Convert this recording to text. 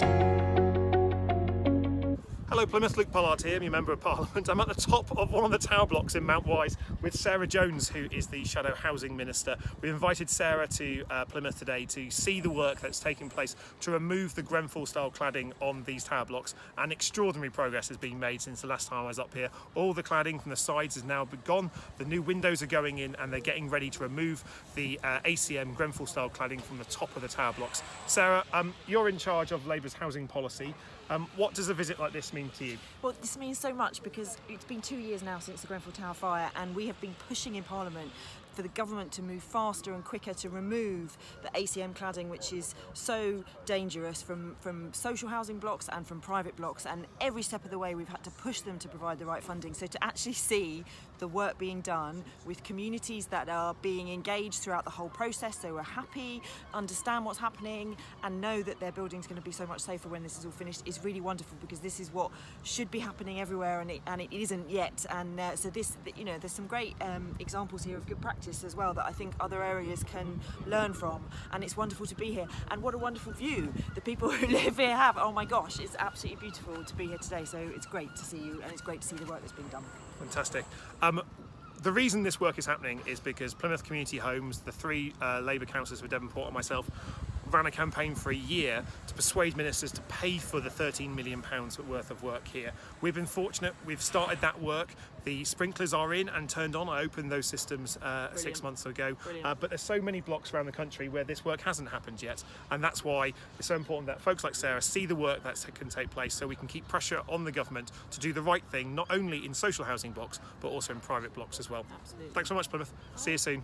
Thank you. Hello Plymouth, Luke Pollard here, I'm your Member of Parliament. I'm at the top of one of the tower blocks in Mount Wise with Sarah Jones, who is the Shadow Housing Minister. We've invited Sarah to uh, Plymouth today to see the work that's taking place to remove the Grenfell style cladding on these tower blocks and extraordinary progress has been made since the last time I was up here. All the cladding from the sides has now gone, the new windows are going in and they're getting ready to remove the uh, ACM Grenfell style cladding from the top of the tower blocks. Sarah, um, you're in charge of Labour's housing policy. Um, what does a visit like this mean to you? Well, this means so much because it's been two years now since the Grenfell Tower fire, and we have been pushing in Parliament for the government to move faster and quicker to remove the ACM cladding, which is so dangerous from, from social housing blocks and from private blocks. And every step of the way, we've had to push them to provide the right funding. So to actually see the work being done with communities that are being engaged throughout the whole process, so we're happy, understand what's happening, and know that their building's going to be so much safer when this is all finished is really wonderful because this is what should be happening everywhere, and it, and it isn't yet. And uh, so this, you know, there's some great um, examples here of good practice as well that I think other areas can learn from. And it's wonderful to be here. And what a wonderful view the people who live here have. Oh my gosh, it's absolutely beautiful to be here today. So it's great to see you and it's great to see the work that's being done. Fantastic. Um, the reason this work is happening is because Plymouth Community Homes, the three uh, Labour councillors for Devonport and myself, ran a campaign for a year to persuade ministers to pay for the 13 million pounds worth of work here. We've been fortunate, we've started that work. The sprinklers are in and turned on. I opened those systems uh, six months ago. Uh, but there's so many blocks around the country where this work hasn't happened yet. And that's why it's so important that folks like Sarah see the work that can take place so we can keep pressure on the government to do the right thing, not only in social housing blocks, but also in private blocks as well. Absolutely. Thanks so much, Plymouth. See you soon.